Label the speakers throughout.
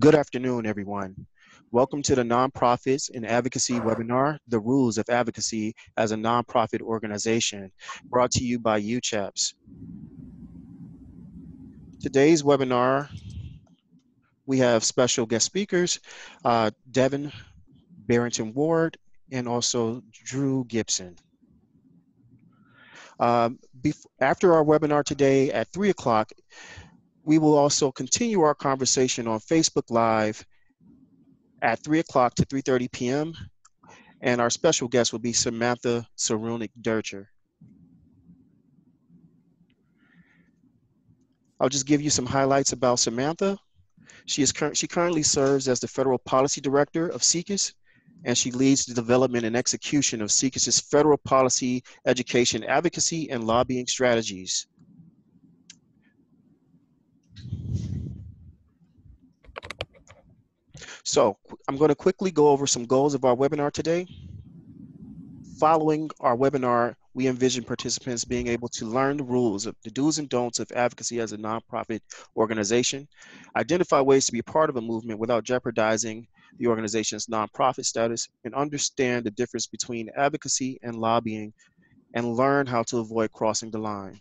Speaker 1: Good afternoon, everyone. Welcome to the Nonprofits and Advocacy webinar, The Rules of Advocacy as a Nonprofit Organization, brought to you by UCHAPS. Today's webinar, we have special guest speakers, uh, Devin Barrington Ward, and also Drew Gibson. Um, after our webinar today at 3 o'clock, we will also continue our conversation on Facebook Live at 3 o'clock to 3.30 p.m. And our special guest will be Samantha Sarunik Durcher. I'll just give you some highlights about Samantha. She, is cur she currently serves as the Federal Policy Director of SIECUS, and she leads the development and execution of SIECUS's federal policy, education, advocacy, and lobbying strategies. So I'm going to quickly go over some goals of our webinar today. Following our webinar, we envision participants being able to learn the rules of the do's and don'ts of advocacy as a nonprofit organization, identify ways to be part of a movement without jeopardizing the organization's nonprofit status, and understand the difference between advocacy and lobbying, and learn how to avoid crossing the line.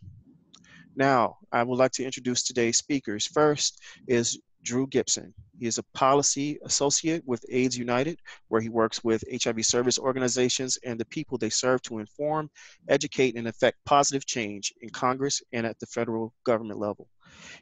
Speaker 1: Now, I would like to introduce today's speakers. First is Drew Gibson. He is a policy associate with AIDS United, where he works with HIV service organizations and the people they serve to inform, educate, and affect positive change in Congress and at the federal government level.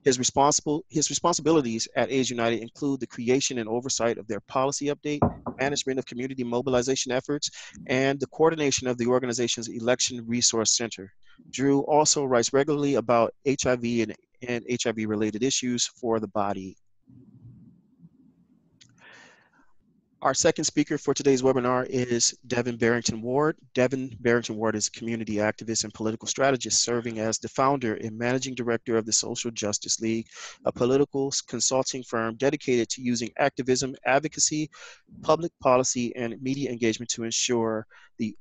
Speaker 1: His, responsible, his responsibilities at AIDS United include the creation and oversight of their policy update, management of community mobilization efforts, and the coordination of the organization's election resource center. Drew also writes regularly about HIV and, and HIV related issues for the body Our second speaker for today's webinar is Devin Barrington Ward. Devin Barrington Ward is a community activist and political strategist serving as the founder and managing director of the Social Justice League, a political consulting firm dedicated to using activism, advocacy, public policy, and media engagement to ensure the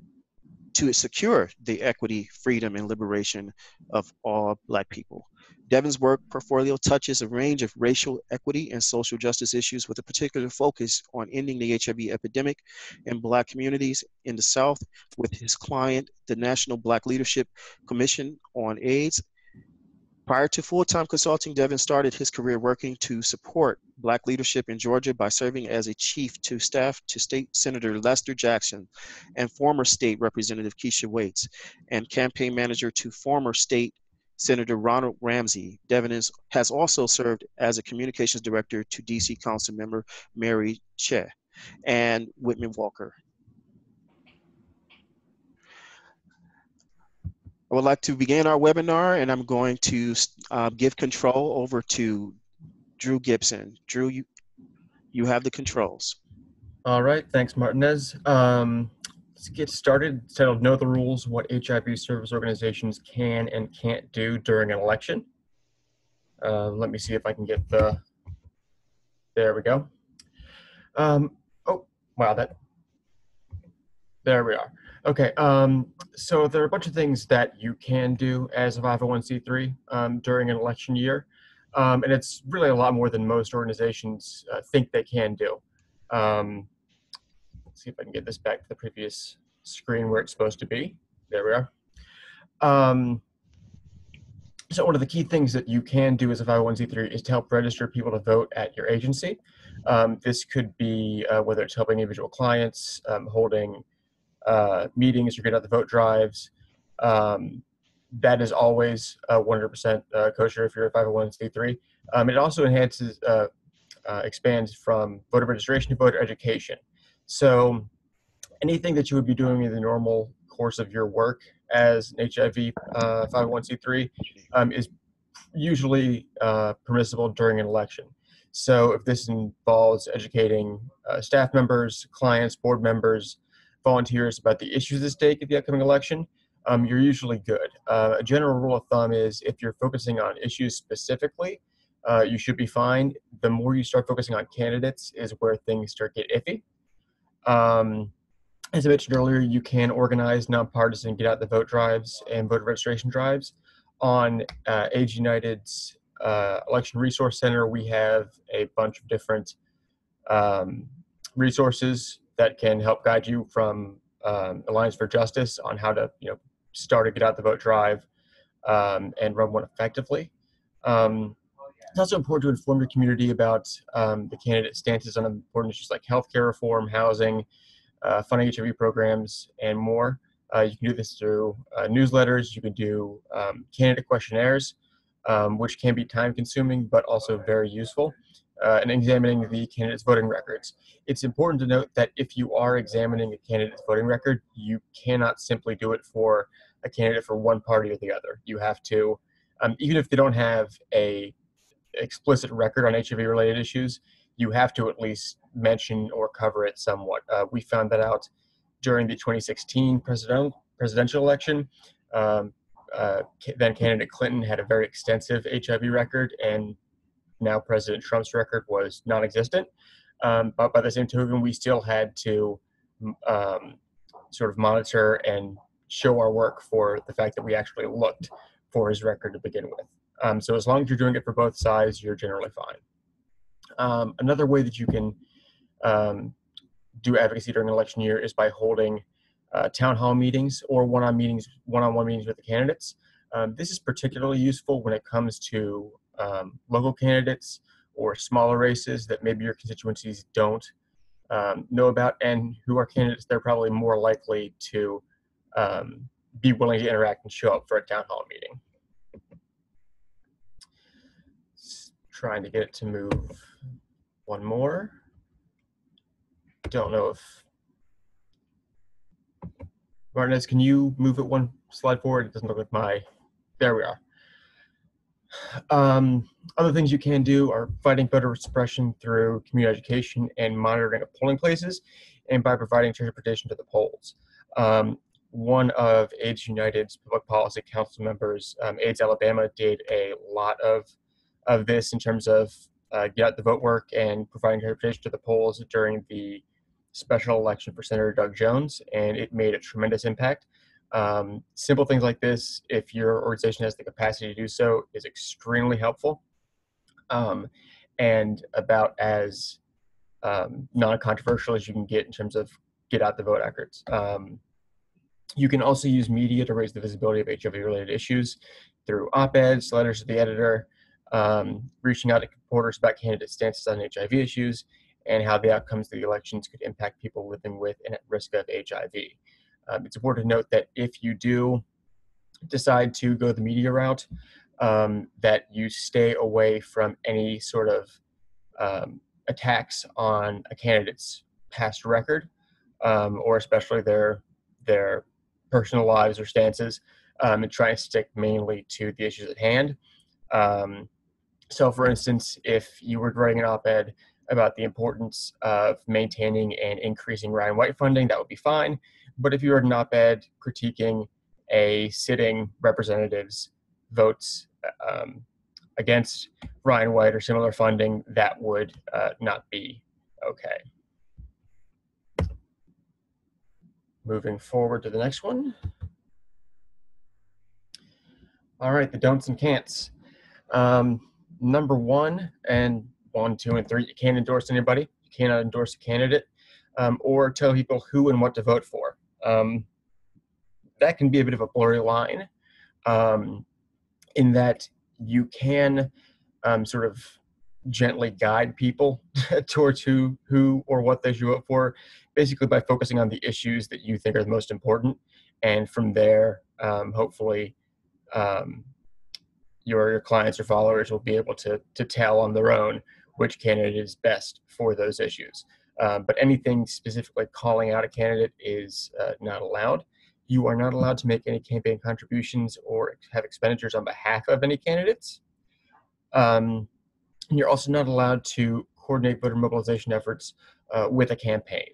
Speaker 1: to secure the equity, freedom, and liberation of all Black people. Devin's work portfolio touches a range of racial equity and social justice issues with a particular focus on ending the HIV epidemic in Black communities in the South with his client, the National Black Leadership Commission on AIDS. Prior to full-time consulting, Devin started his career working to support Black leadership in Georgia by serving as a chief to staff to State Senator Lester Jackson and former State Representative Keisha Waites, and campaign manager to former State Senator Ronald Ramsey. Devin is, has also served as a communications director to DC Council member Mary Cheh and Whitman Walker. I would like to begin our webinar and I'm going to uh, give control over to Drew Gibson. Drew, you, you have the controls.
Speaker 2: All right, thanks Martinez. Um, Let's get started. Titled Know the Rules What HIV Service Organizations Can and Can't Do During an Election. Uh, let me see if I can get the. There we go. Um, oh, wow, that. There we are. Okay, um, so there are a bunch of things that you can do as a 501c3 um, during an election year. Um, and it's really a lot more than most organizations uh, think they can do. Um, see if I can get this back to the previous screen where it's supposed to be. There we are. Um, so one of the key things that you can do as a 501c3 is to help register people to vote at your agency. Um, this could be uh, whether it's helping individual clients, holding uh, meetings or get out the vote drives. Um, that is always 100% uh, kosher if you're a 501c3. Um, it also enhances, uh, uh, expands from voter registration to voter education. So anything that you would be doing in the normal course of your work as an HIV uh, 501c3 um, is usually uh, permissible during an election. So if this involves educating uh, staff members, clients, board members, volunteers about the issues at stake at the upcoming election, um, you're usually good. Uh, a general rule of thumb is if you're focusing on issues specifically, uh, you should be fine. The more you start focusing on candidates is where things start get iffy. Um, as I mentioned earlier, you can organize nonpartisan get out the vote drives and voter registration drives on uh, AIDS United's uh, Election Resource Center, we have a bunch of different um, resources that can help guide you from um, Alliance for Justice on how to, you know, start a get out the vote drive um, and run one effectively. Um, it's also important to inform your community about um, the candidate stances on important issues like healthcare reform, housing, uh, funding HIV programs, and more. Uh, you can do this through uh, newsletters. You can do um, candidate questionnaires, um, which can be time consuming but also very useful, uh, and examining the candidate's voting records. It's important to note that if you are examining a candidate's voting record, you cannot simply do it for a candidate for one party or the other. You have to, um, even if they don't have a explicit record on HIV related issues, you have to at least mention or cover it somewhat. Uh, we found that out during the 2016 presidential presidential election. Um, uh, then candidate Clinton had a very extensive HIV record, and now President Trump's record was non-existent. Um, but by the same token, we still had to um, sort of monitor and show our work for the fact that we actually looked for his record to begin with. Um, so as long as you're doing it for both sides, you're generally fine. Um, another way that you can um, do advocacy during an election year is by holding uh, town hall meetings or one-on meetings, one-on-one meetings with the candidates. Um, this is particularly useful when it comes to um, local candidates or smaller races that maybe your constituencies don't um, know about and who are candidates they're probably more likely to um, be willing to interact and show up for a town hall meeting. Trying to get it to move one more don't know if Martinez, can you move it one slide forward? It doesn't look like my. There we are. Um, other things you can do are fighting voter suppression through community education and monitoring of polling places, and by providing transportation to the polls. Um, one of AIDS United's public policy council members, um, AIDS Alabama, did a lot of of this in terms of uh, get out the vote work and providing transportation to the polls during the special election for Senator Doug Jones, and it made a tremendous impact. Um, simple things like this, if your organization has the capacity to do so, is extremely helpful um, and about as um, non-controversial as you can get in terms of get out the vote records. Um, you can also use media to raise the visibility of HIV-related issues through op-eds, letters to the editor, um, reaching out to reporters about candidate stances on HIV issues, and how the outcomes of the elections could impact people living with and at risk of HIV. Um, it's important to note that if you do decide to go the media route, um, that you stay away from any sort of um, attacks on a candidate's past record, um, or especially their their personal lives or stances, um, and try to stick mainly to the issues at hand. Um, so, for instance, if you were writing an op-ed about the importance of maintaining and increasing Ryan White funding, that would be fine. But if you were an op-ed critiquing a sitting representative's votes um, against Ryan White or similar funding, that would uh, not be okay. Moving forward to the next one. All right, the don'ts and can'ts. Um, number one, and one, two, and three. You can't endorse anybody. You cannot endorse a candidate um, or tell people who and what to vote for. Um, that can be a bit of a blurry line um, in that you can um, sort of gently guide people towards who, who or what they should vote for, basically by focusing on the issues that you think are the most important. And from there, um, hopefully, um, your, your clients or followers will be able to, to tell on their own which candidate is best for those issues. Um, but anything specifically calling out a candidate is uh, not allowed. You are not allowed to make any campaign contributions or have expenditures on behalf of any candidates. Um, and you're also not allowed to coordinate voter mobilization efforts uh, with a campaign.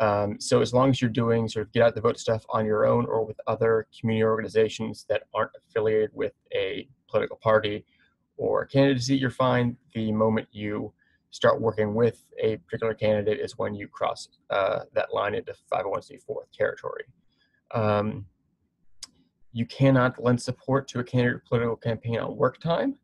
Speaker 2: Um, so as long as you're doing sort of get out the vote stuff on your own or with other community organizations that aren't affiliated with a political party or a candidacy, you're fine. The moment you start working with a particular candidate is when you cross uh, that line into 501c4 territory. Um, you cannot lend support to a candidate political campaign on work time.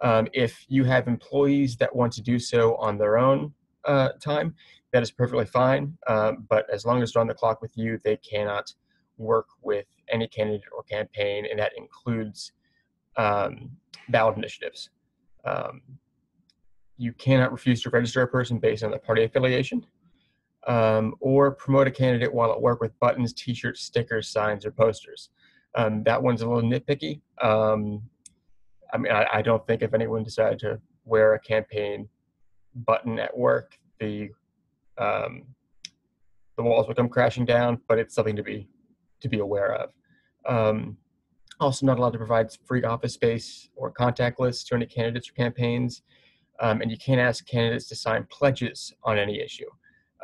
Speaker 2: Um, if you have employees that want to do so on their own uh, time, that is perfectly fine. Um, but as long as they're on the clock with you, they cannot work with any candidate or campaign, and that includes um, ballot initiatives. Um, you cannot refuse to register a person based on their party affiliation um, or promote a candidate while at work with buttons, t-shirts, stickers, signs, or posters. Um, that one's a little nitpicky. Um, I mean, I, I, don't think if anyone decided to wear a campaign button at work, the um, the walls would come crashing down. But it's something to be to be aware of. Um, also, not allowed to provide free office space or contact lists to any candidates or campaigns, um, and you can't ask candidates to sign pledges on any issue.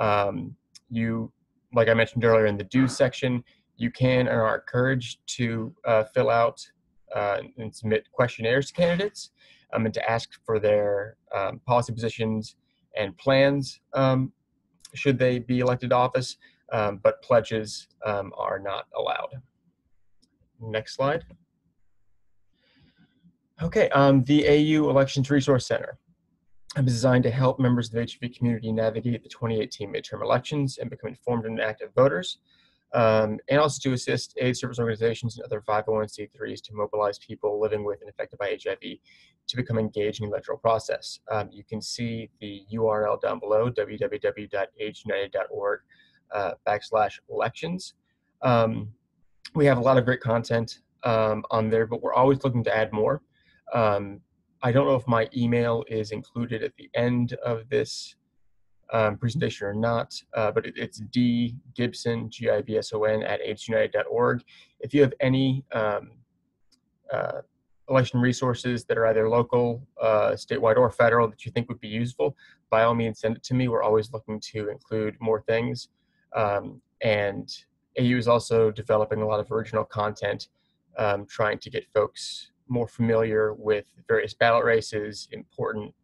Speaker 2: Um, you, like I mentioned earlier in the do section, you can and are encouraged to uh, fill out uh, and submit questionnaires to candidates um, and to ask for their um, policy positions and plans um, should they be elected to office, um, but pledges are not allowed. Next slide. Okay, um, the AU Elections Resource Center is designed to help members of the HIV community navigate the 2018 midterm elections and become informed and active voters, um, and also to assist aid service organizations and other 501c3s to mobilize people living with and affected by HIV to become engaged in the electoral process. Um, you can see the URL down below, www.aidsunited.org uh, backslash elections. Um, we have a lot of great content um, on there, but we're always looking to add more. Um, I don't know if my email is included at the end of this um, presentation or not, uh, but it, it's D Gibson, G I B S O N, at aidsunited.org. If you have any um, uh, election resources that are either local, uh, statewide, or federal that you think would be useful, by all means send it to me. We're always looking to include more things. Um, and AU is also developing a lot of original content, um, trying to get folks more familiar with various ballot races, important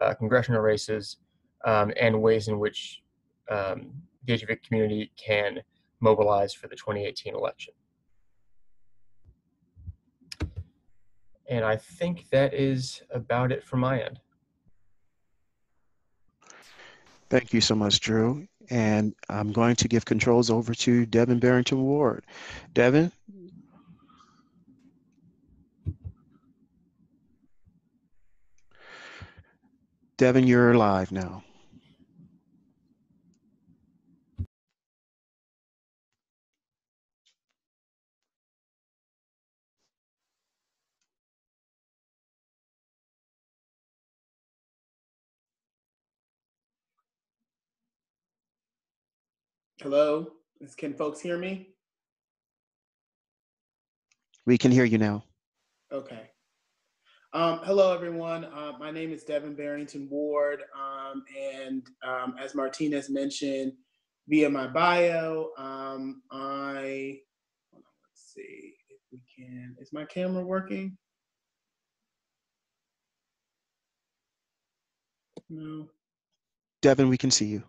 Speaker 2: uh, congressional races, um, and ways in which um, the HIV community can mobilize for the 2018 election. And I think that is about it from my end.
Speaker 1: Thank you so much, Drew. And I'm going to give controls over to Devin Barrington Ward. Devin? Devin, you're live now.
Speaker 3: Hello, can folks hear me?
Speaker 1: We can hear you now.
Speaker 3: Okay. Um, hello, everyone. Uh, my name is Devin Barrington Ward, um, and um, as Martinez mentioned via my bio, um, I on, let's see if we can. Is my camera working? No.
Speaker 1: Devin, we can see you.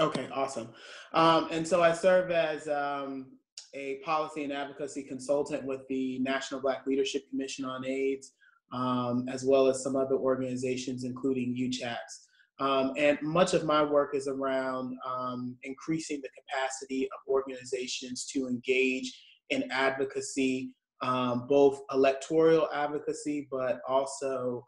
Speaker 3: Okay, awesome. Um, and so I serve as um, a policy and advocacy consultant with the National Black Leadership Commission on AIDS, um, as well as some other organizations, including UCHAPS. Um, and much of my work is around um, increasing the capacity of organizations to engage in advocacy, um, both electoral advocacy, but also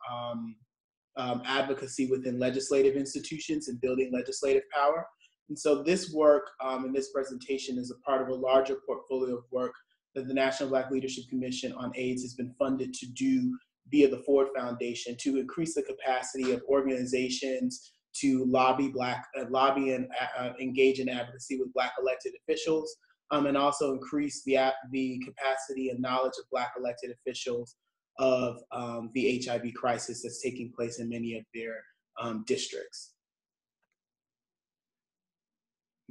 Speaker 3: advocacy within legislative institutions and building legislative power. And so this work um, in this presentation is a part of a larger portfolio of work that the National Black Leadership Commission on AIDS has been funded to do via the Ford Foundation to increase the capacity of organizations to lobby black, uh, lobby and uh, uh engage in advocacy with black elected officials, um, and also increase the, the capacity and knowledge of black elected officials of um, the HIV crisis that's taking place in many of their um, districts.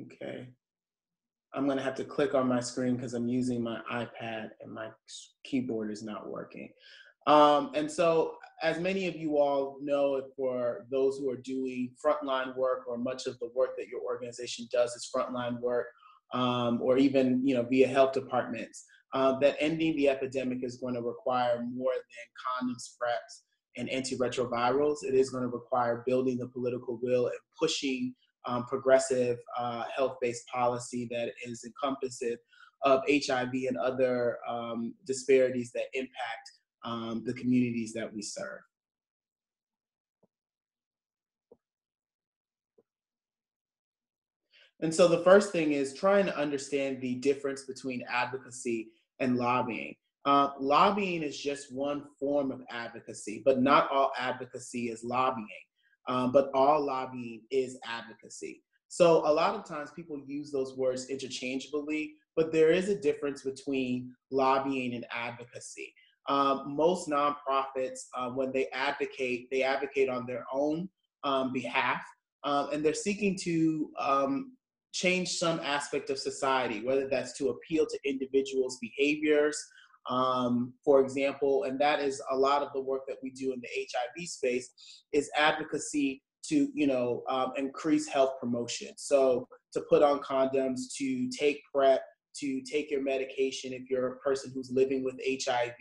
Speaker 3: Okay. I'm gonna have to click on my screen because I'm using my iPad and my keyboard is not working. Um, and so, as many of you all know, for those who are doing frontline work or much of the work that your organization does is frontline work, um, or even you know via health departments, uh, that ending the epidemic is going to require more than condoms, PrEPs, and antiretrovirals. It is going to require building the political will and pushing um, progressive uh, health-based policy that is encompassive of HIV and other um, disparities that impact um, the communities that we serve. And so the first thing is trying to understand the difference between advocacy and lobbying. Uh, lobbying is just one form of advocacy, but not all advocacy is lobbying, um, but all lobbying is advocacy. So a lot of times people use those words interchangeably, but there is a difference between lobbying and advocacy. Um, most nonprofits, uh, when they advocate, they advocate on their own um, behalf, um, and they're seeking to um, change some aspect of society, whether that's to appeal to individuals' behaviors, um, for example, and that is a lot of the work that we do in the HIV space is advocacy to, you know, increase health promotion. So to put on condoms, to take PrEP, to take your medication if you're a person who's living with HIV.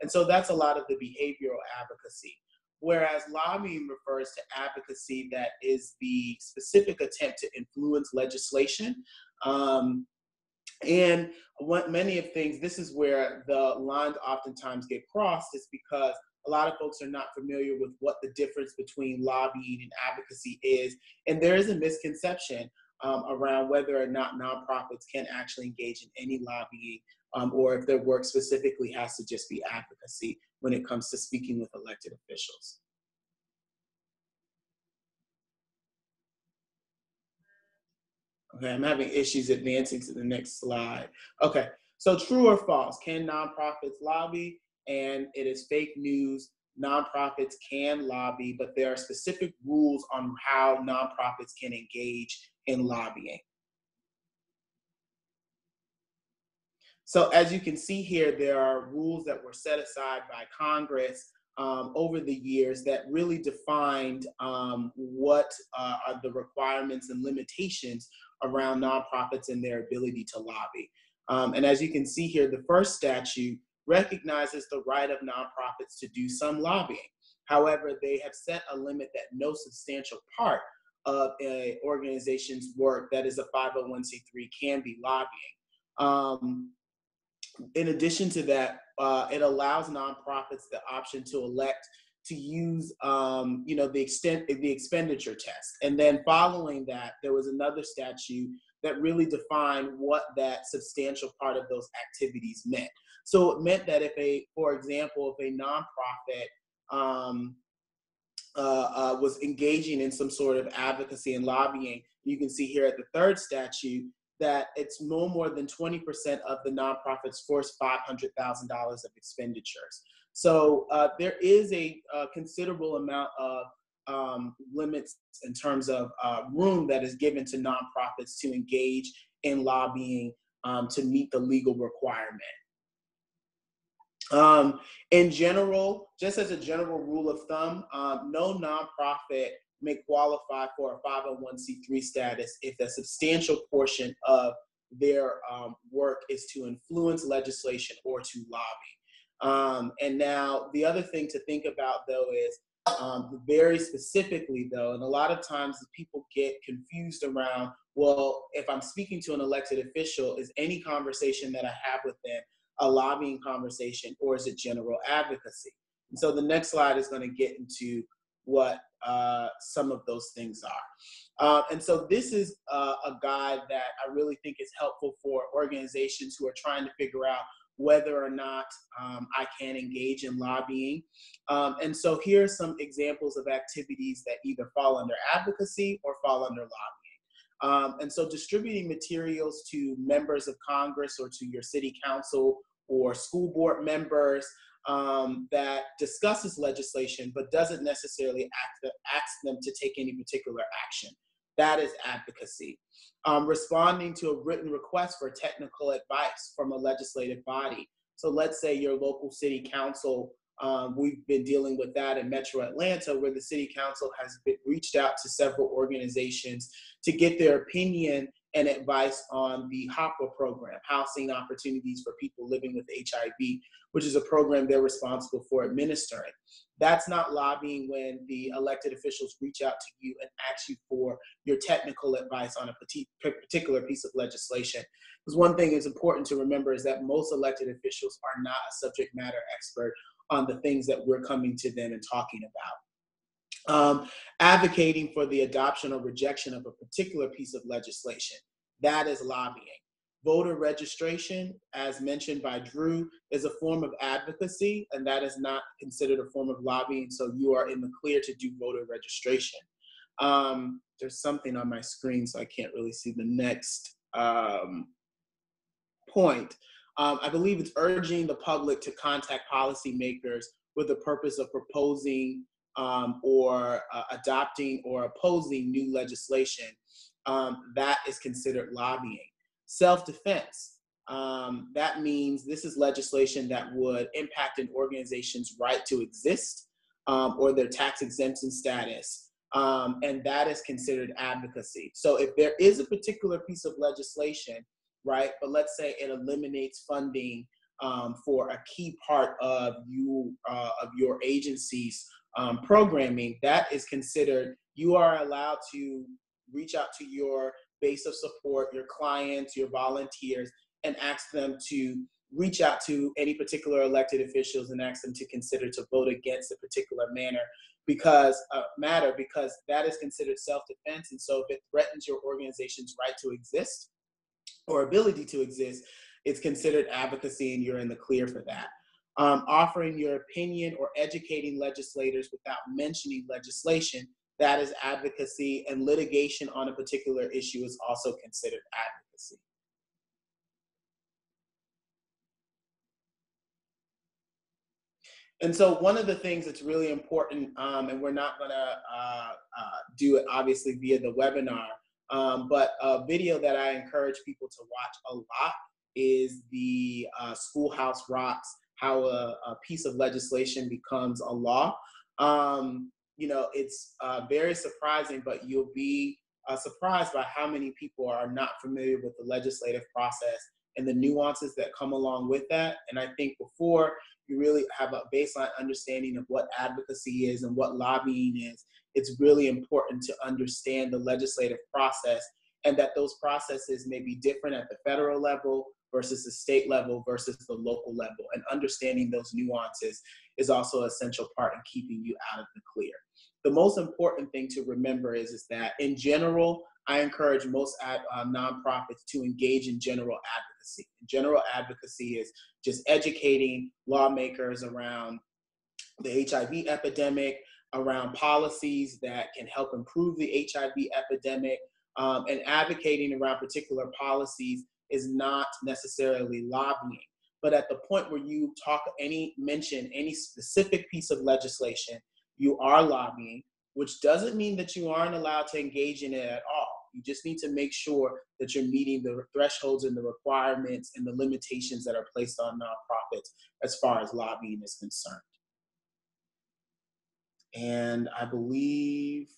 Speaker 3: And so that's a lot of the behavioral advocacy. Whereas lobbying refers to advocacy that is the specific attempt to influence legislation. Um, and what many of things, this is where the lines oftentimes get crossed, is because a lot of folks are not familiar with what the difference between lobbying and advocacy is. And there is a misconception um, around whether or not nonprofits can actually engage in any lobbying um, or if their work specifically has to just be advocacy when it comes to speaking with elected officials. Okay, I'm having issues advancing to the next slide. Okay, so true or false, can nonprofits lobby? And it is fake news. Nonprofits can lobby, but there are specific rules on how nonprofits can engage in lobbying. So as you can see here, there are rules that were set aside by Congress um, over the years that really defined um, what uh, are the requirements and limitations around nonprofits and their ability to lobby. Um, and as you can see here, the first statute recognizes the right of nonprofits to do some lobbying. However, they have set a limit that no substantial part of an organization's work that is a 501c3 can be lobbying. Um, in addition to that, uh, it allows nonprofits the option to elect to use, um, you know, the extent the expenditure test. And then following that, there was another statute that really defined what that substantial part of those activities meant. So it meant that if a, for example, if a nonprofit um, uh, uh, was engaging in some sort of advocacy and lobbying, you can see here at the third statute that it's no more than 20% of the nonprofit's first $500,000 of expenditures. So uh, there is a, a, considerable amount of um, limits in terms of uh, room that is given to nonprofits to engage in lobbying um, to meet the legal requirement. Um, in general, just as a general rule of thumb, um, no nonprofit may qualify for a 501c3 status if a substantial portion of their um, work is to influence legislation or to lobby. Um, and now the other thing to think about though is um, very specifically though, and a lot of times people get confused around, well, if I'm speaking to an elected official, is any conversation that I have with them a lobbying conversation or is it general advocacy? And so the next slide is going to get into what uh, some of those things are. Uh, and so this is uh, a guide that I really think is helpful for organizations who are trying to figure out whether or not um, I can engage in lobbying. Um, and so here are some examples of activities that either fall under advocacy or fall under lobbying. Um, and so distributing materials to members of Congress or to your city council or school board members um, that discusses legislation but doesn't necessarily ask them to take any particular action. That is advocacy. Um, responding to a written request for technical advice from a legislative body. So let's say your local city council, um, we've been dealing with that in Metro Atlanta, where the city council has been, reached out to several organizations to get their opinion and advice on the HOPWA program, Housing Opportunities for People Living with HIV, which is a program they're responsible for administering. That's not lobbying when the elected officials reach out to you and ask you for your technical advice on a particular piece of legislation. Because one thing is important to remember is that most elected officials are not a subject matter expert on the things that we're coming to them and talking about. Um, advocating for the adoption or rejection of a particular piece of legislation. That is lobbying. Voter registration, as mentioned by Drew, is a form of advocacy, and that is not considered a form of lobbying, so you are in the clear to do voter registration. Um, there's something on my screen, so I can't really see the next um, point. Um, I believe it's urging the public to contact policymakers with the purpose of proposing um, or uh, adopting or opposing new legislation. Um, that is considered lobbying. Self-defense. Um, that means this is legislation that would impact an organization's right to exist um, or their tax exemption status. Um, and that is considered advocacy. So if there is a particular piece of legislation, right, but let's say it eliminates funding um, for a key part of you uh, of your agency's um, programming, that is considered. You are allowed to reach out to your base of support, your clients, your volunteers, and ask them to reach out to any particular elected officials and ask them to consider to vote against a particular manner because uh, matter because that is considered self-defense and so if it threatens your organization's right to exist or ability to exist it's considered advocacy and you're in the clear for that um, offering your opinion or educating legislators without mentioning legislation that is advocacy, and litigation on a particular issue is also considered advocacy. And so one of the things that's really important, um, and we're not gonna uh, uh, do it obviously via the webinar, um, but a video that I encourage people to watch a lot is the uh, Schoolhouse Rocks, how a, a, piece of legislation becomes a law. Um, you know, it's uh, very surprising, but you'll be uh, surprised by how many people are not familiar with the legislative process and the nuances that come along with that. And I think before you really have a baseline understanding of what advocacy is and what lobbying is, it's really important to understand the legislative process and that those processes may be different at the federal level versus the state level versus the local level. And understanding those nuances is also an essential part in keeping you out of the clear the most important thing to remember is, is that in general, I encourage most ad, uh, nonprofits to engage in general advocacy. General advocacy is just educating lawmakers around the HIV epidemic, around policies that can help improve the HIV epidemic, um, and advocating around particular policies is not necessarily lobbying. But at the point where you talk any mention any specific piece of legislation you are lobbying, which doesn't mean that you aren't allowed to engage in it at all. You just need to make sure that you're meeting the thresholds and the requirements and the limitations that are placed on nonprofits as far as lobbying is concerned. And I believe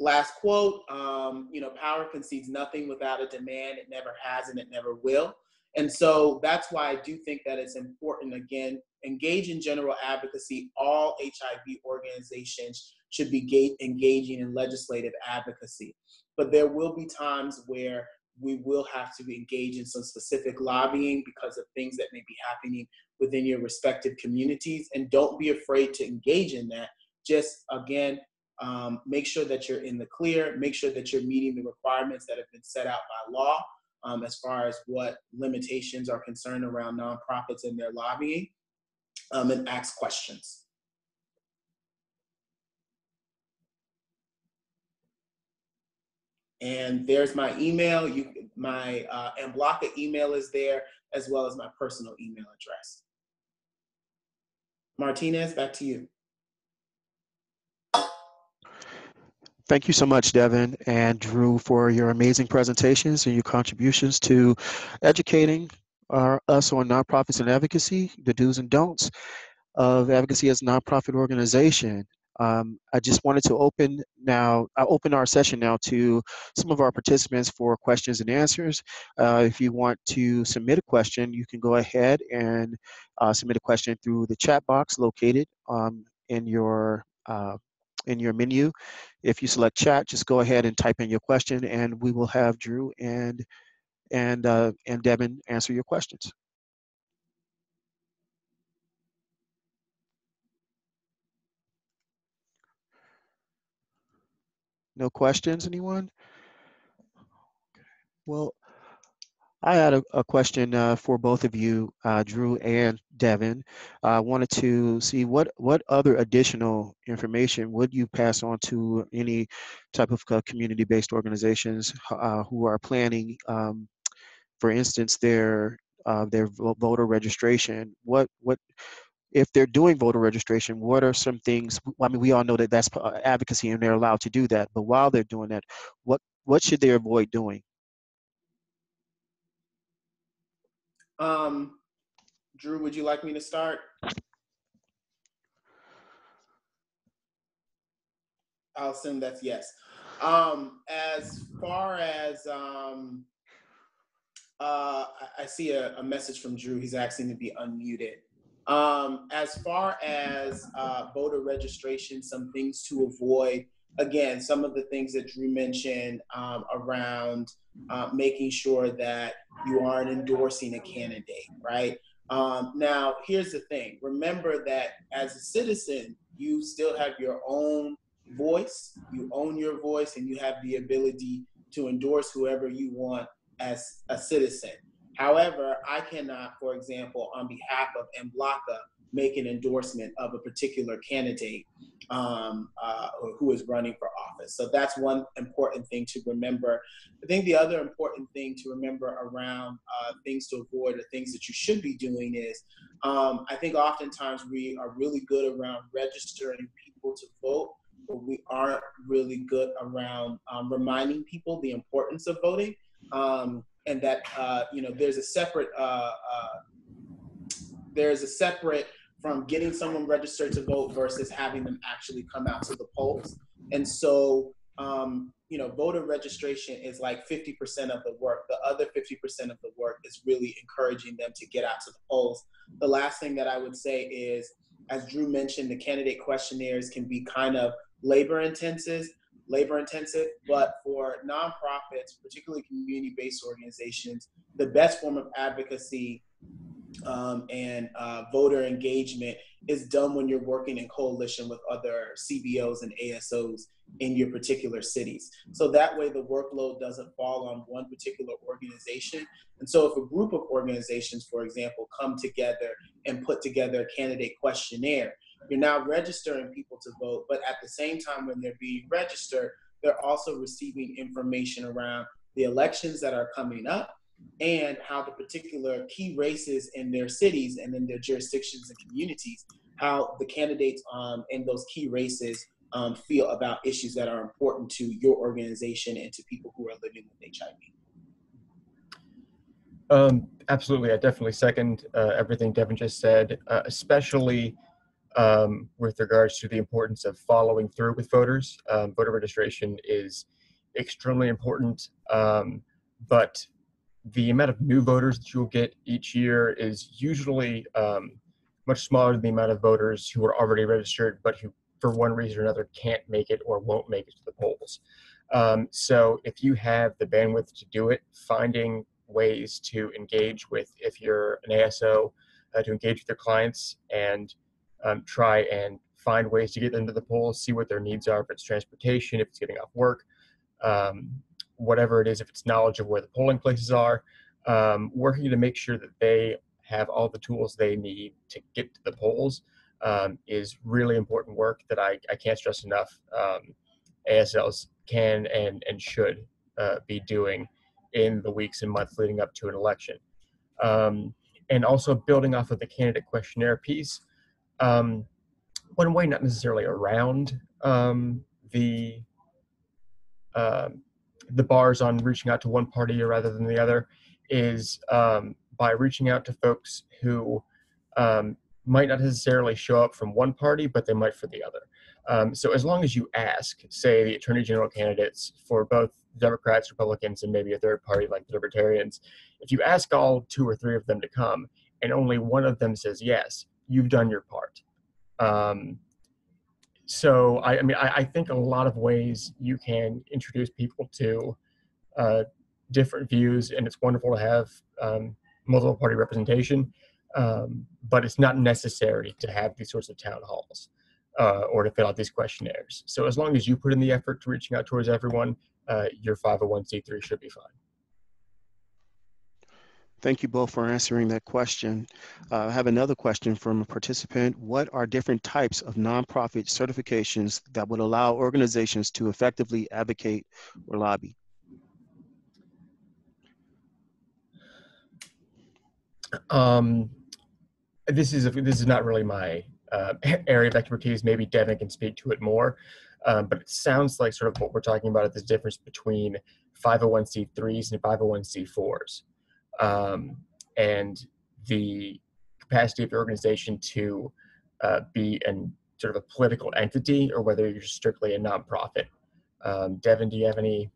Speaker 3: last quote um, you know power concedes nothing without a demand it never has and it never will and so that's why I do think that it's important, again, engage in general advocacy. All HIV organizations should be engaging in legislative advocacy. But there will be times where we will have to engage in some specific lobbying because of things that may be happening within your respective communities. And don't be afraid to engage in that. Just again, um, make sure that you're in the clear, make sure that you're meeting the requirements that have been set out by law um, as far as what limitations are concerned around nonprofits and their lobbying, um, and ask questions. And there's my email. You, my uh, NBLACA email is there, as well as my personal email address. Martinez, back to you.
Speaker 1: Thank you so much, Devin and Drew, for your amazing presentations and your contributions to educating our, us on nonprofits and advocacy, the do's and don'ts of advocacy as a nonprofit organization. Um, I just wanted to open now, I open our session now to some of our participants for questions and answers. Uh, if you want to submit a question, you can go ahead and uh, submit a question through the chat box located um, in your uh, in your menu. If you select chat, just go ahead and type in your question, and we will have Drew and and uh, and Devin answer your questions. No questions, anyone? Well, I had a, a question uh, for both of you, uh, Drew and Devin. I uh, wanted to see what, what other additional information would you pass on to any type of uh, community-based organizations uh, who are planning, um, for instance, their uh, their voter registration? What what if they're doing voter registration, what are some things? I mean, we all know that that's advocacy, and they're allowed to do that. But while they're doing that, what what should they avoid doing?
Speaker 3: Um, Drew, would you like me to start? I'll assume that's yes. Um, as far as um, uh, I see a, a, message from Drew. He's asking to be unmuted. Um, as far as uh, voter registration, some things to avoid. Again, some of the things that Drew mentioned um, around uh, making sure that you aren't endorsing a candidate, right? Um, now, here's the thing remember that as a citizen, you still have your own voice, you own your voice, and you have the ability to endorse whoever you want as a citizen. However, I cannot, for example, on behalf of NBLACA, make an endorsement of a particular candidate um, uh, who is running for office. So that's one important thing to remember. I think the other important thing to remember around uh, things to avoid or things that you should be doing is um, I think oftentimes we are really good around registering people to vote, but we aren't really good around um, reminding people the importance of voting. Um, and that uh, you know there's a separate uh, uh, there's a separate from getting someone registered to vote versus having them actually come out to the polls. And so, um, you know, voter registration is like 50% of the work. The other 50% of the work is really encouraging them to get out to the polls. The last thing that I would say is, as Drew mentioned, the candidate questionnaires can be kind of labor intensive labor intensive, but for nonprofits, particularly community based organizations, the best form of advocacy um, and uh, voter engagement is done when you're working in coalition with other CBOs and ASOs in your particular cities. So that way the workload doesn't fall on one particular organization. And so if a group of organizations, for example, come together and put together a candidate questionnaire, you're now registering people to vote, but at the same time, when they're being registered, they're also receiving information around the elections that are coming up and how the particular key races in their cities and in their jurisdictions and communities, how the candidates um, in those key races um, feel about issues that are important to your organization and to people who are living with HIV.
Speaker 2: Um, absolutely, I definitely second uh, everything Devin just said, uh, especially um, with regards to the importance of following through with voters. Um, voter registration is extremely important, um, but the amount of new voters that you'll get each year is usually um, much smaller than the amount of voters who are already registered, but who, for one reason or another, can't make it or won't make it to the polls. Um, so, if you have the bandwidth to do it, finding ways to engage with, if you're an ASO, uh, to engage with your clients and um, try and find ways to get them to the polls, see what their needs are, if it's transportation, if it's getting off work, um, whatever it is, if it's knowledge of where the polling places are, um, working to make sure that they have all the tools they need to get to the polls um, is really important work that I, I can't stress enough. Um, ASOs can and, and should uh, be doing in the weeks and months leading up to an election. Um, and also building off of the candidate questionnaire piece, um, one way, not necessarily around um, the uh, the bars on reaching out to one party rather than the other, is um, by reaching out to folks who um, might not necessarily show up from one party, but they might for the other. Um, so as long as you ask, say, the attorney general candidates for both Democrats, Republicans, and maybe a third party like the Libertarians, if you ask all two or three of them to come and only one of them says yes, you've done your part. Um, so I, I mean, I, I, think a lot of ways you can introduce people to uh, different views, and it's wonderful to have um, multiple party representation. Um, but it's not necessary to have these sorts of town halls uh, or to fill out these questionnaires. So as long as you put in the effort to reaching out towards everyone, uh, your 501c3 should be fine.
Speaker 1: Thank you both for answering that question. Uh, I have another question from a participant. What are different types of nonprofit certifications that would allow organizations to effectively advocate or lobby?
Speaker 2: Um, this is a, this is not really my uh, area of expertise. Maybe Devin can speak to it more. Um, but it sounds like sort of what we're talking about is the difference between 501c3s and 501c4s um, and the capacity of your organization to uh, be an sort of a political entity or whether you're strictly a nonprofit. Um, Devin, do you have any?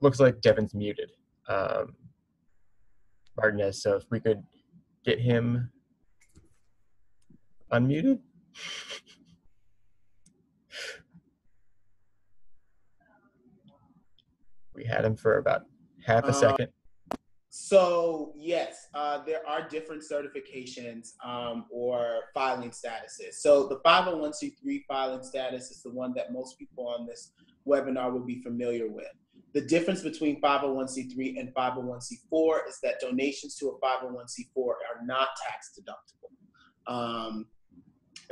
Speaker 2: Looks like Devin's muted. Um, Martinez, so if we could get him unmuted. we had him for about half a uh, second.
Speaker 3: So yes, uh, there are different certifications um, or filing statuses. So the 501c3 filing status is the one that most people on this webinar will be familiar with. The difference between 501c3 and 501c4 is that donations to a 501c4 are not tax deductible. Um,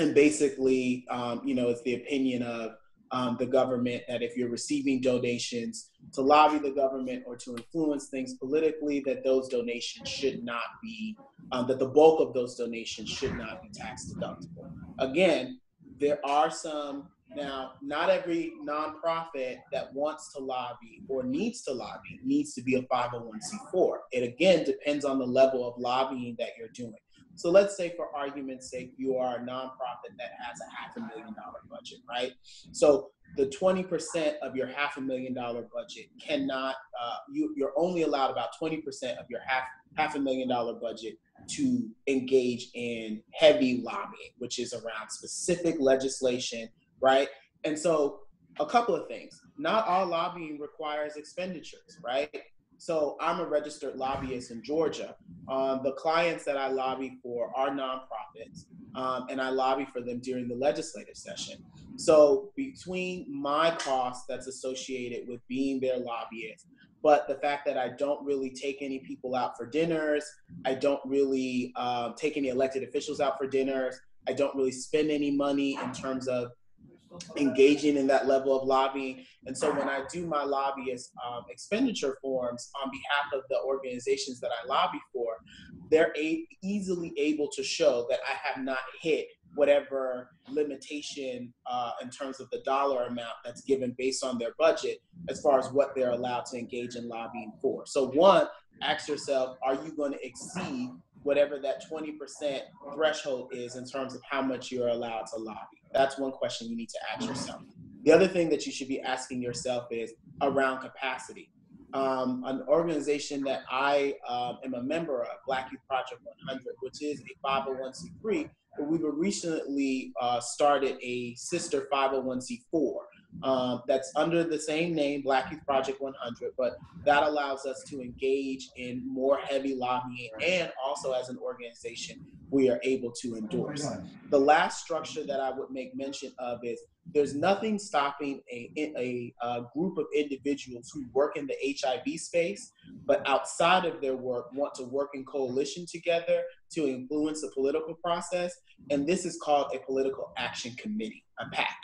Speaker 3: and basically, um, you know, it's the opinion of um, the government that if you're receiving donations to lobby the government or to influence things politically, that those donations should not be, um, that the bulk of those donations should not be tax deductible. Again, there are some, now, not every nonprofit that wants to lobby or needs to lobby needs to be a 501c4. It again depends on the level of lobbying that you're doing. So let's say, for argument's sake, you are a nonprofit that has a half a million dollar budget, right? So the 20% of your half a million dollar budget cannot, uh, you, you're only allowed about 20% of your half, half a million dollar budget to engage in heavy lobbying, which is around specific legislation, right? And so a couple of things. Not all lobbying requires expenditures, right? So I'm a registered lobbyist in Georgia. Um, the clients that I lobby for are nonprofits, um, and I lobby for them during the legislative session. So between my cost that's associated with being their lobbyist, but the fact that I don't really take any people out for dinners, I don't really uh, take any elected officials out for dinners, I don't really spend any money in terms of engaging in that level of lobbying. And so when I do my lobbyist um, expenditure forms on behalf of the organizations that I lobby for, they're a- easily able to show that I have not hit whatever limitation uh, in terms of the dollar amount that's given based on their budget as far as what they're allowed to engage in lobbying for. So, one, ask yourself are you going to exceed whatever that 20% threshold is in terms of how much you're allowed to lobby? That's one question you need to ask yourself. The other thing that you should be asking yourself is around capacity. Um, an organization that I uh, am a member of, Black Youth Project 100, which is a 501c3, but we've recently uh, started a sister 501c4 um, that's under the same name, Black Youth Project 100, but that allows us to engage in more heavy lobbying and also as an organization, we are able to endorse. The last structure that I would make mention of is there's nothing stopping a, a, a, group of individuals who work in the HIV space, but outside of their work want to work in coalition together to influence the political process. And this is called a political action committee, a PAC.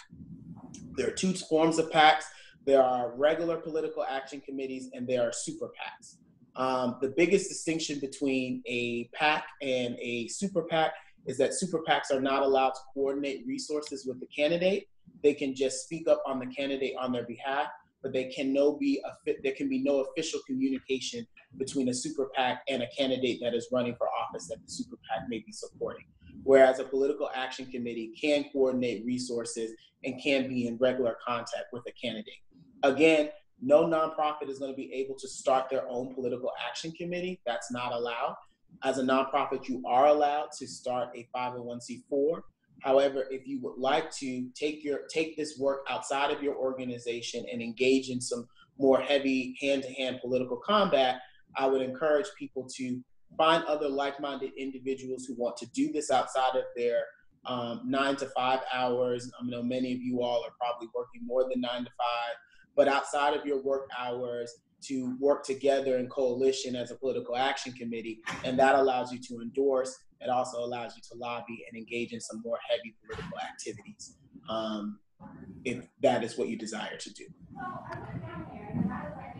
Speaker 3: There are two forms of PACs. There are regular political action committees and there are super PACs. Um, the biggest distinction between a PAC and a super PAC is that super PACs are not allowed to coordinate resources with the candidate. They can just speak up on the candidate on their behalf, but they can no be there can be no official communication between a super PAC and a candidate that is running for office that the super PAC may be supporting. Whereas a political action committee can coordinate resources and can be in regular contact with a candidate. Again, no nonprofit is going to be able to start their own political action committee. That's not allowed. As a nonprofit, you are allowed to start a 501c4. However, if you would like to take your take this work outside of your organization and engage in some more heavy hand-to-hand political combat, I would encourage people to find other like-minded individuals who want to do this outside of their um, nine to five hours. I know many of you all are probably working more than nine to five, but outside of your work hours, to work together in coalition as a political action committee, and that allows you to endorse. It also allows you to lobby and engage in some more heavy political activities, um, if that is what you desire to do.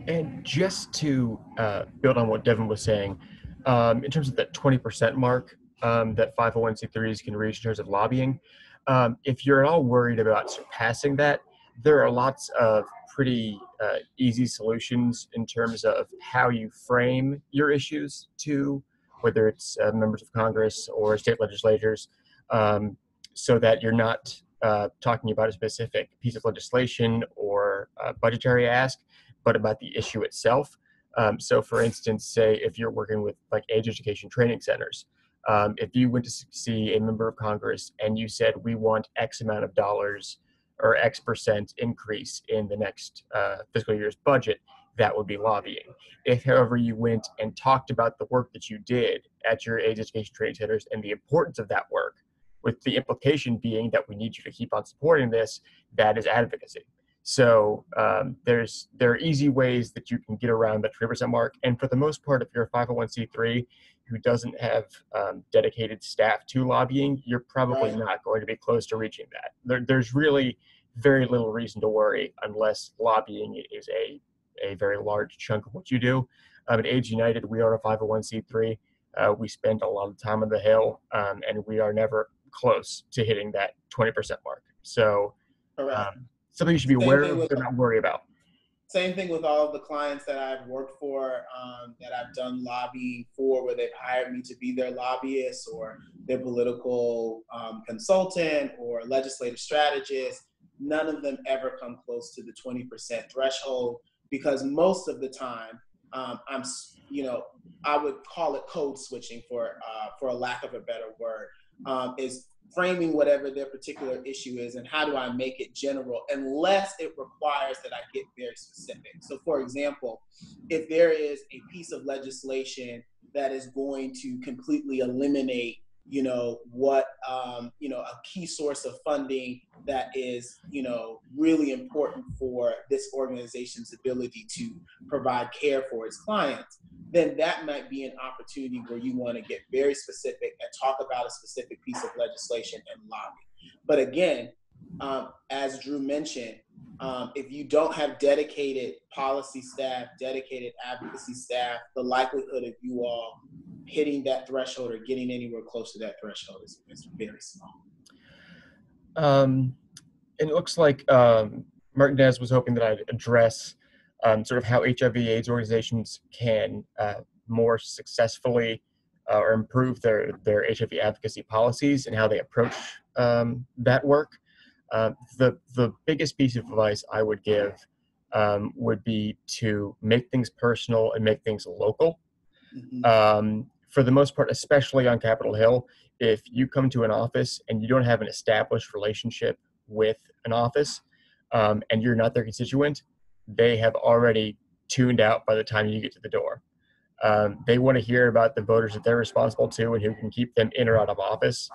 Speaker 2: And just to uh, build on what Devin was saying, um, in terms of that 20% mark um, that 501c3s can reach in terms of lobbying, um, if you're at all worried about surpassing that, there are lots of pretty uh, easy solutions in terms of how you frame your issues to whether it's uh, members of Congress or state legislators, um, so that you're not uh, talking about a specific piece of legislation or budgetary ask, but about the issue itself. Um, so, for instance, say if you're working with like AIDS education training centers, um, if you went to see a member of Congress and you said, we want X amount of dollars or X percent increase in the next uh, fiscal year's budget, that would be lobbying. If, however, you went and talked about the work that you did at your AIDS education training centers and the importance of that work, with the implication being that we need you to keep on supporting this, that is advocacy. So um, there's there are easy ways that you can get around that 20% mark. And for the most part, if you're a 501c3 who doesn't have um, dedicated staff to lobbying, you're probably right. not going to be close to reaching that. There, there's really very little reason to worry unless lobbying is a, a very large chunk of what you do. Um, at AIDS United, we are a 501c3. Uh, we spend a lot of time on the Hill, um, and we are never close to hitting that 20% mark. So, um, something you should be Same aware of but not worry about.
Speaker 3: Same thing with all of the clients that I've worked for, um, that I've done lobbying for, where they've hired me to be their lobbyist or their political um, consultant or legislative strategist. None of them ever come close to the 20% threshold because most of the time, um, I'm, you know, I would call it code switching for, uh, for a lack of a better word, um, is framing whatever their particular issue is and how do I make it general unless it requires that I get very specific. So, for example, if there is a piece of legislation that is going to completely eliminate you know what um, you know a key source of funding that is you know really important for this organization's ability to provide care for its clients then that might be an opportunity where you want to get very specific and talk about a specific piece of legislation and lobby. But again, um, as Drew mentioned, um, if you don't have dedicated policy staff, dedicated advocacy staff, the likelihood of you all hitting that threshold or getting anywhere close to that threshold is, is very small.
Speaker 2: Um, it looks like um, Martinez was hoping that I'd address um, sort of how HIV/AIDS organizations can uh, more successfully uh, or improve their their HIV advocacy policies and how they approach um, that work. Uh, the the biggest piece of advice I would give um, would be to make things personal and make things local. Mm-hmm. Um, for the most part, especially on Capitol Hill, if you come to an office and you don't have an established relationship with an office um, and you're not their constituent, they have already tuned out by the time you get to the door. Um, they want to hear about the voters that they're responsible to and who can keep them in or out of office.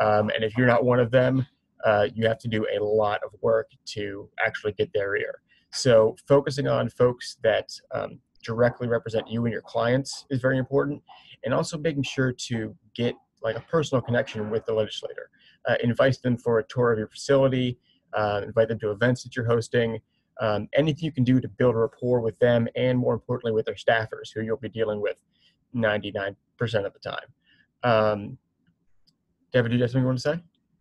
Speaker 2: Um, and if you're not one of them, uh, you have to do a lot of work to actually get their ear. So focusing on folks that um, directly represent you and your clients is very important, and also making sure to get like a personal connection with the legislator. Uh, invite them for a tour of your facility, uh, invite them to events that you're hosting, um, anything you can do to build a rapport with them and more importantly with their staffers who you'll be dealing with 99% of the time. Um, david do you have something you want to say?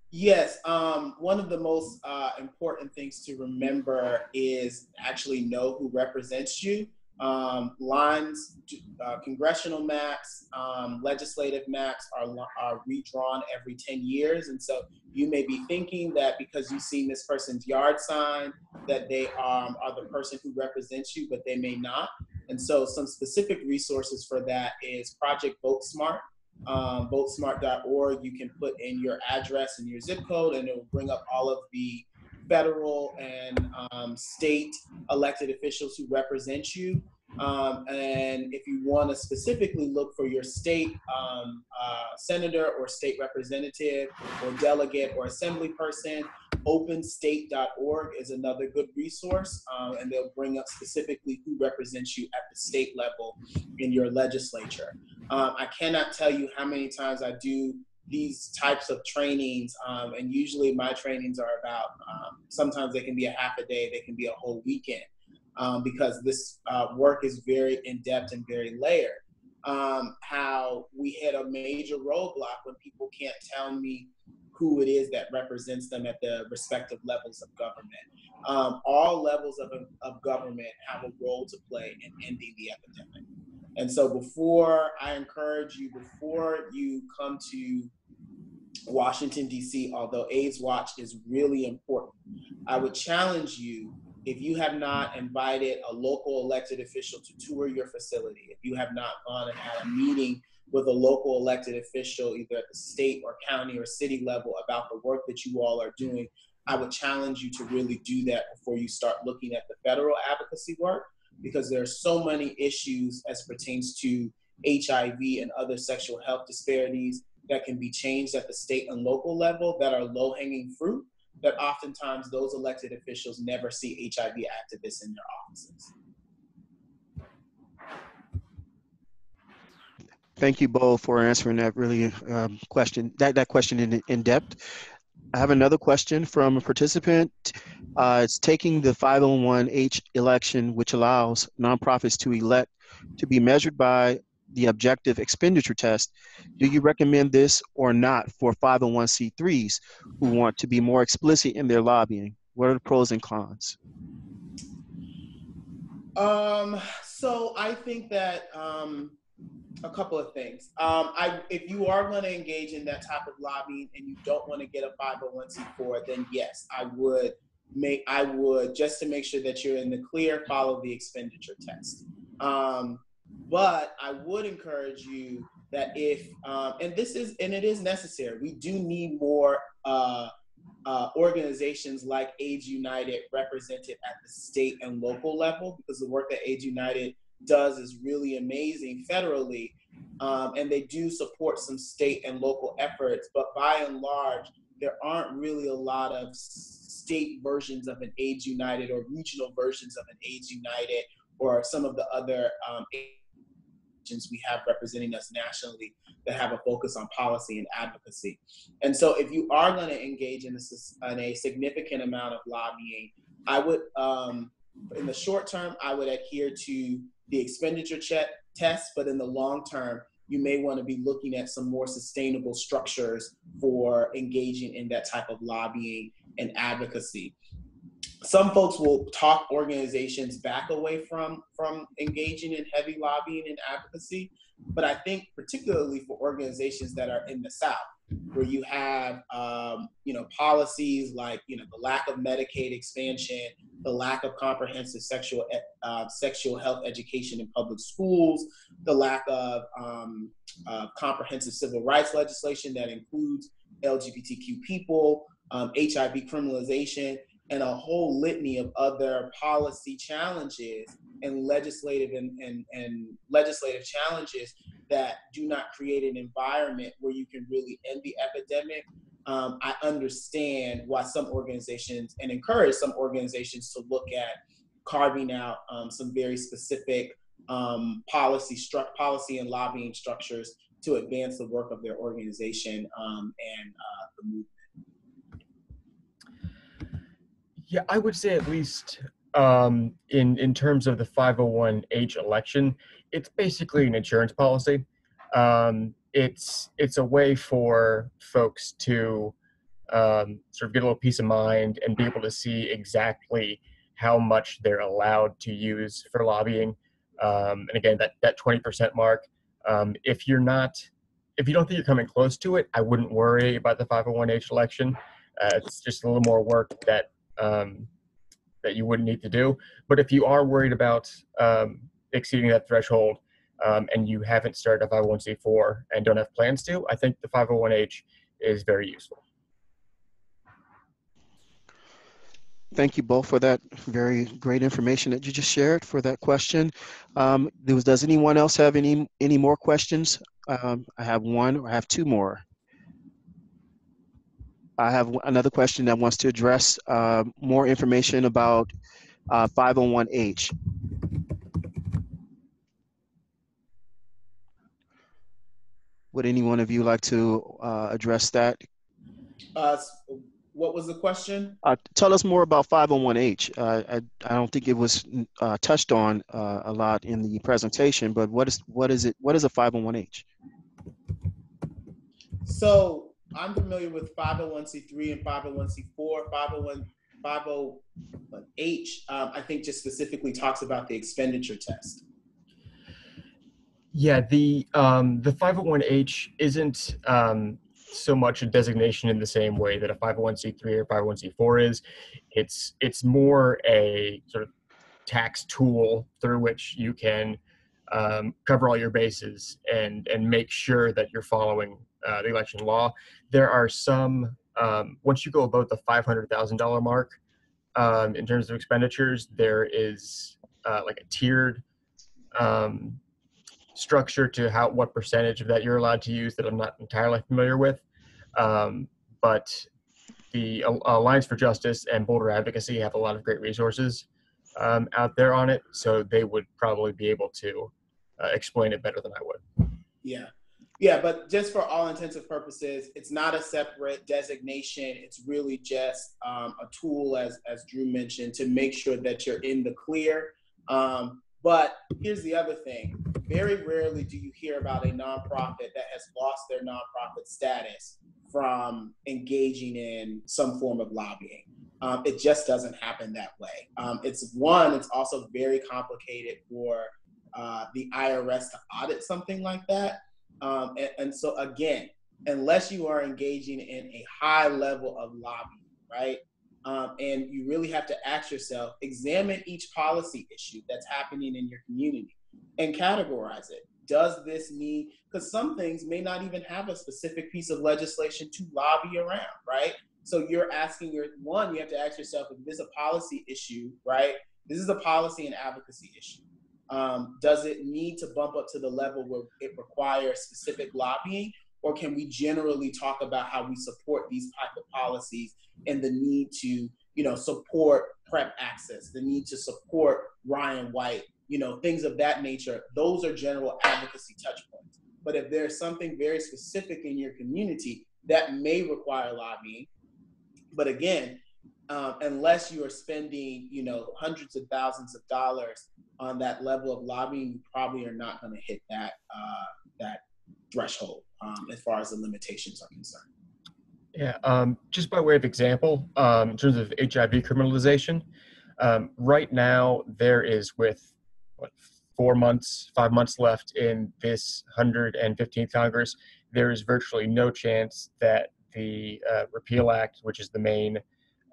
Speaker 3: Yes um, one of the most uh, important things to remember is actually know who represents you Um, lines, uh, congressional maps, um, legislative maps are, are redrawn every 10 years. And so you may be thinking that because you've seen this person's yard sign, that they um, are the person who represents you, but they may not. And so some specific resources for that is Project Vote Smart. Um, votesmart.org. You can put in your address and your zip code, and it will bring up all of the federal and um, state elected officials who represent you. Um, and if you want to specifically look for your state um, uh, senator or state representative or delegate or assembly person, openstate.org is another good resource, um, and they'll bring up specifically who represents you at the state level in your legislature. Um, I cannot tell you how many times I do these types of trainings, um, and usually my trainings are about, um, sometimes they can be a half a day, they can be a whole weekend, um, because this uh, work is very in depth and very layered. Um, how we hit a major roadblock when people can't tell me who it is that represents them at the respective levels of government. Um, all levels of, of government have a role to play in ending the epidemic. And so before I encourage you, before you come to Washington, D.C., although AIDS Watch is really important, I would challenge you if you have not invited a local elected official to tour your facility, if you have not gone and had a meeting with a local elected official, either at the state or county or city level, about the work that you all are doing, I would challenge you to really do that before you start looking at the federal advocacy work because there are so many issues as pertains to HIV and other sexual health disparities that can be changed at the state and local level that are low hanging fruit that oftentimes those elected officials never see HIV activists in their offices.
Speaker 1: Thank you both for answering that really um, question, that, that question in, in depth. I have another question from a participant. Uh, it's taking the 501H election, which allows nonprofits to elect to be measured by the objective expenditure test. Do you recommend this or not for 501c3s who want to be more explicit in their lobbying? What are the pros and cons?
Speaker 3: Um, so I think that um, a couple of things. Um, I, if you are going to engage in that type of lobbying and you don't want to get a 501c4, then yes, I would make. I would just to make sure that you're in the clear, follow the expenditure test. Um, but I would encourage you that if, um, and this is, and it is necessary. We do need more. Uh, uh, organizations like AIDS United represented at the state and local level because the work that AIDS United does is really amazing federally. Um, and they do support some state and local efforts, but by and large, there aren't really a lot of state versions of an AIDS United or regional versions of an AIDS United or some of the other um, agents we have representing us nationally that have a focus on policy and advocacy. And so, if you are going to engage in a, in a, significant amount of lobbying, I would, um, in the short term, I would adhere to the expenditure check test, but in the long term, you may want to be looking at some more sustainable structures for engaging in that type of lobbying and advocacy. Some folks will talk organizations back away from from engaging in heavy lobbying and advocacy, but I think particularly for organizations that are in the South, where you have um, you know policies like you know the lack of Medicaid expansion, the lack of comprehensive sexual uh, sexual health education in public schools, the lack of um, uh, comprehensive civil rights legislation that includes LGBTQ people, um, HIV criminalization, and a whole litany of other policy challenges and legislative and, and, and legislative challenges that do not create an environment where you can really end the epidemic um, I understand why some organizations and encourage some organizations to look at carving out um, some very specific um, policy struct policy and lobbying structures to advance the work of their organization um, and uh, the movement.
Speaker 2: Yeah, I would say at least um, in in terms of the 501h election, it's basically an insurance policy. Um, it's it's a way for folks to um, sort of get a little peace of mind and be able to see exactly how much they're allowed to use for lobbying. Um, and again, that that 20% mark. Um, if you're not, if you don't think you're coming close to it, I wouldn't worry about the 501h election. Uh, it's just a little more work that um, that you wouldn't need to do. But if you are worried about um, exceeding that threshold um, and you haven't started a 501c4 and don't have plans to, I think the 501h is very useful.
Speaker 1: Thank you both for that very great information that you just shared for that question. Um, does anyone else have any any more questions? Um, I have one. or I have two more. I have another question that wants to address uh, more information about uh, 501H. Would any one of you like to uh, address that?
Speaker 3: Uh, what was the question?
Speaker 1: Uh, tell us more about 501H. Uh, I, I don't think it was uh, touched on uh, a lot in the presentation, but what is what is it? What is a 501H?
Speaker 3: So I'm familiar with 501c3 and 501c4. 501 501H, um, I think, just specifically talks about the expenditure test.
Speaker 2: Yeah, the um, the 501H isn't um, so much a designation in the same way that a 501c3 or 501c4 is. It's it's more a sort of tax tool through which you can um, cover all your bases and and make sure that you're following uh, the election law. There are some um, once you go above the five hundred thousand dollar mark um, in terms of expenditures, there is uh, like a tiered um, structure to how what percentage of that you're allowed to use that I'm not entirely familiar with. Um, but the Alliance for Justice and Bolder Advocacy have a lot of great resources um, out there on it, so they would probably be able to uh, explain it better than I would.
Speaker 3: Yeah. Yeah, but just for all intensive purposes, it's not a separate designation. It's really just um, a tool, as as Drew mentioned, to make sure that you're in the clear. Um, but here's the other thing very rarely do you hear about a nonprofit that has lost their nonprofit status from engaging in some form of lobbying. Um, it just doesn't happen that way. Um, it's one, it's also very complicated for uh, the IRS to audit something like that. Um, and, and so, again, unless you are engaging in a high level of lobbying, right? Um, and you really have to ask yourself, examine each policy issue that's happening in your community and categorize it. Does this need, because some things may not even have a specific piece of legislation to lobby around, right? So you're asking your one, you have to ask yourself if this is a policy issue, right? This is a policy and advocacy issue. Um, does it need to bump up to the level where it requires specific lobbying? Or can we generally talk about how we support these type of policies and the need to, you know, support PrEP access, the need to support Ryan White, you know, things of that nature. Those are general advocacy touch points. But if there's something very specific in your community that may require lobbying, but again, um, unless you are spending, you know, hundreds of thousands of dollars on that level of lobbying, you probably are not going to hit that uh, that threshold um, as far as the limitations are concerned.
Speaker 2: Yeah, um, just by way of example, um, in terms of HIV criminalization, um, right now there is with what four months, five months left in this 115th Congress, there is virtually no chance that the uh, Repeal Act, which is the main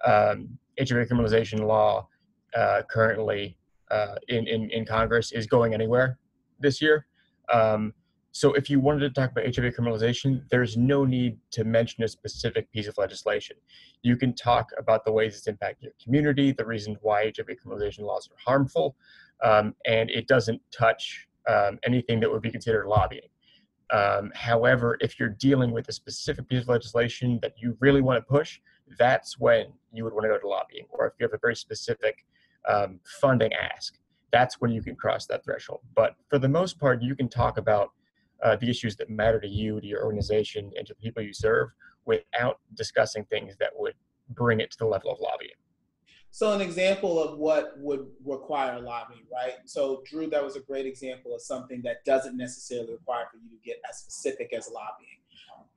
Speaker 2: um, HIV criminalization law uh, currently uh, in, in, in Congress, is going anywhere this year. Um, so if you wanted to talk about HIV criminalization, there's no need to mention a specific piece of legislation. You can talk about the ways it's impacting your community, the reasons why HIV criminalization laws are harmful, um, and it doesn't touch um, anything that would be considered lobbying. Um, however, if you're dealing with a specific piece of legislation that you really want to push, that's when you would want to go to lobbying. Or if you have a very specific um, funding ask, that's when you can cross that threshold. But for the most part, you can talk about uh, the issues that matter to you, to your organization, and to the people you serve without discussing things that would bring it to the level of lobbying.
Speaker 3: So, an example of what would require lobbying, right? So, Drew, that was a great example of something that doesn't necessarily require for you to get as specific as lobbying.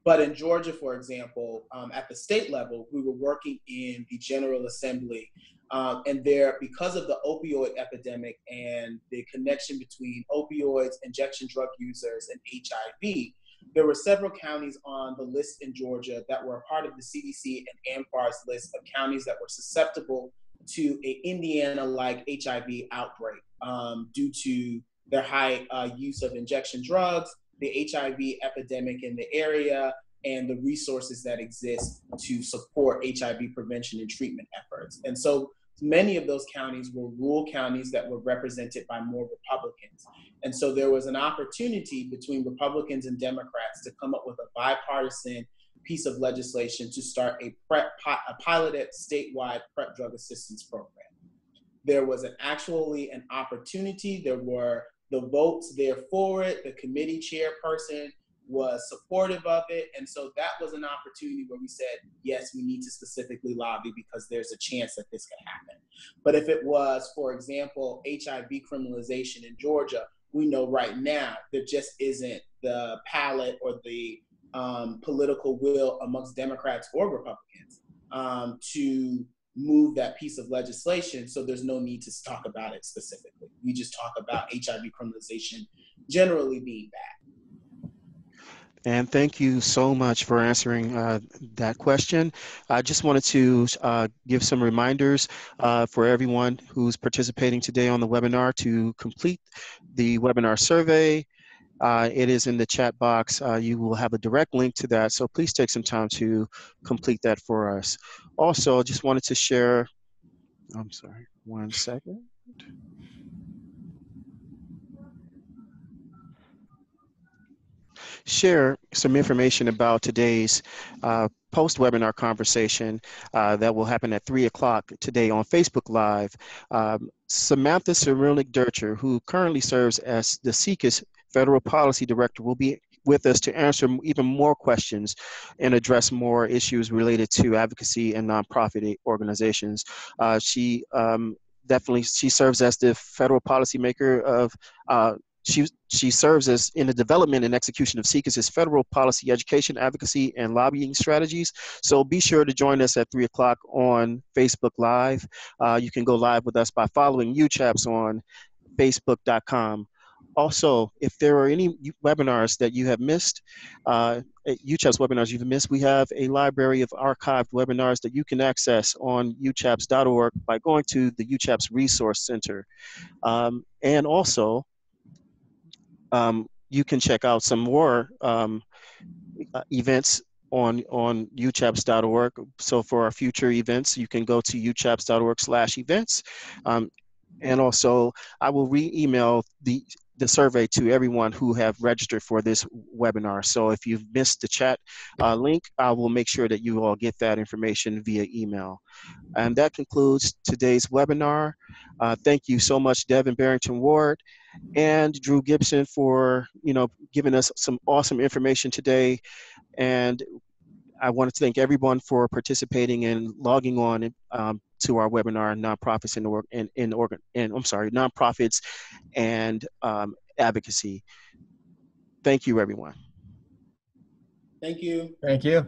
Speaker 3: But in Georgia, for example, um, at the state level, we were working in the General Assembly. Um, and there, because of the opioid epidemic and the connection between opioids, injection drug users, and HIV, there were several counties on the list in Georgia that were part of the CDC and AMFAR's list of counties that were susceptible to an Indiana-like HIV outbreak um, due to their high uh, use of injection drugs, the HIV epidemic in the area, and the resources that exist to support HIV prevention and treatment efforts. And so many of those counties were rural counties that were represented by more Republicans. And so there was an opportunity between Republicans and Democrats to come up with a bipartisan piece of legislation to start a PrEP, a piloted statewide PrEP drug assistance program. There was an actually an opportunity. There were the votes there for it. The committee chairperson was supportive of it. And so that was an opportunity where we said, yes, we need to specifically lobby because there's a chance that this could happen. But if it was, for example, HIV criminalization in Georgia, we know right now there just isn't the palette or the um, political will amongst Democrats or Republicans um, to move that piece of legislation. So there's no need to talk about it specifically. We just talk about HIV criminalization generally being bad.
Speaker 1: And thank you so much for answering uh, that question. I just wanted to uh, give some reminders uh, for everyone who's participating today on the webinar to complete the webinar survey. Uh, it is in the chat box. Uh, you will have a direct link to that, so please take some time to complete that for us. Also, just wanted to share, I'm sorry, one second. Share some information about today's uh, post-webinar conversation uh, that will happen at 3 o'clock today on Facebook Live. Um, Samantha Cyrilnik Durcher, who currently serves as the SIECUS Federal Policy Director, will be with us to answer even more questions and address more issues related to advocacy and nonprofit organizations. Uh, she um, definitely she serves as the federal policymaker of uh, she, she serves as in the development and execution of SIECUS's federal policy education, advocacy, and lobbying strategies. So be sure to join us at 3 o'clock on Facebook Live. Uh, you can go live with us by following UCHAPS on facebook.com. Also, if there are any webinars that you have missed, uh, UCHAPS webinars you've missed, we have a library of archived webinars that you can access on uchaps.org by going to the UCHAPS Resource Center. Um, and also, um, you can check out some more um, uh, events on on uchaps.org. So for our future events, you can go to uchaps.org/events, um, and also I will re-email the the survey to everyone who have registered for this webinar. So if you've missed the chat uh, link, I will make sure that you all get that information via email. And that concludes today's webinar. Uh, thank you so much, Devin Barrington Ward and Drew Gibson for you know giving us some awesome information today. And I wanted to thank everyone for participating and logging on um, to our webinar, nonprofits in org in, in organ and I'm sorry, nonprofits and um, advocacy. Thank you, everyone.
Speaker 3: Thank you.
Speaker 2: Thank you.